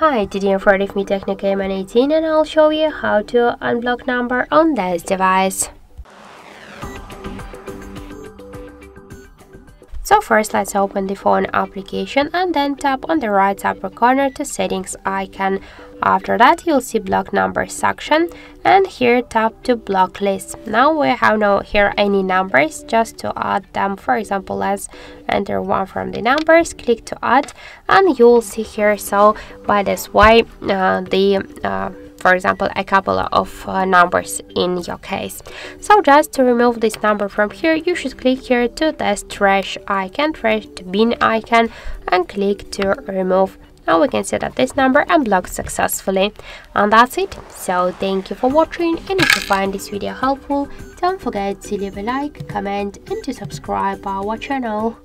Hi, today I'm Freddy Me Tecno Camon 18 and I'll show you how to unblock number on this device. So first let's open the phone application and then tap on the right upper corner to settings icon. After that you'll see block number section and here tap to block list. Now we have no here any numbers just to add them. For example let's enter one from the numbers, click to add and you'll see here so by this way uh, the uh, for example a couple of uh, numbers in your case. So just to remove this number from here you should click here to this trash icon trash bin icon and click to remove. Now we can see that this number unblocked successfully. And that's it. So thank you for watching and if you find this video helpful don't forget to leave a like comment and to subscribe our channel